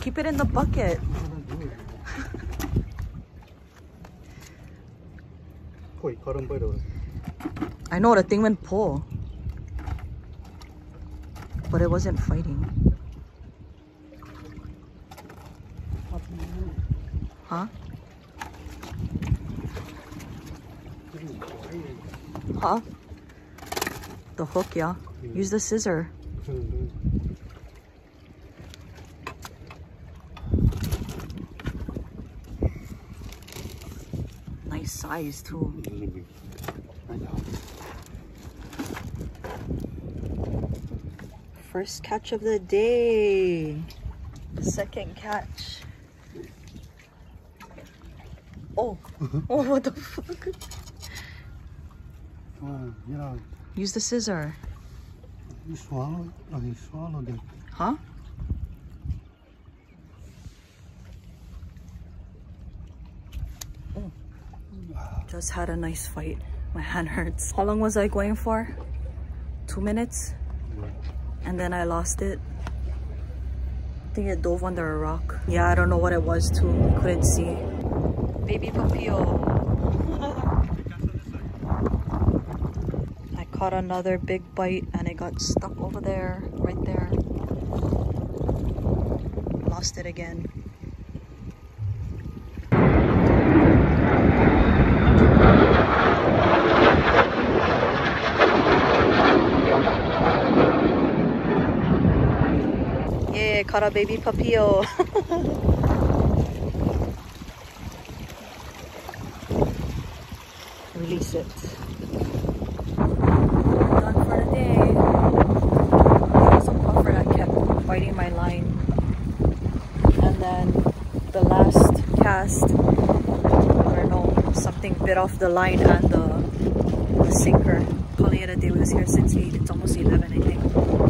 Keep it in the bucket. I know the thing went poor, But it wasn't fighting. Huh? Huh? The hook, yeah. Use the scissor. Nice size too. First catch of the day. Second catch. Oh, mm-hmm. oh, what the fuck? You know, Use the scissor. you swallow it. Oh, you swallowed it. Huh? Just had a nice fight. My hand hurts. How long was I going for? Two minutes? And then I lost it. I think it dove under a rock. Yeah, I don't know what it was too. Couldn't see. Baby Papio. I caught another big bite and it got stuck over there, right there. Lost it again. Yeah, caught a baby papio. Release it. Done for the day. A puffer that kept biting my line. And then the last cast, I don't know, something bit off the line and the, the sinker. Calling it a day. We was here since 8. It's almost 11 a.m.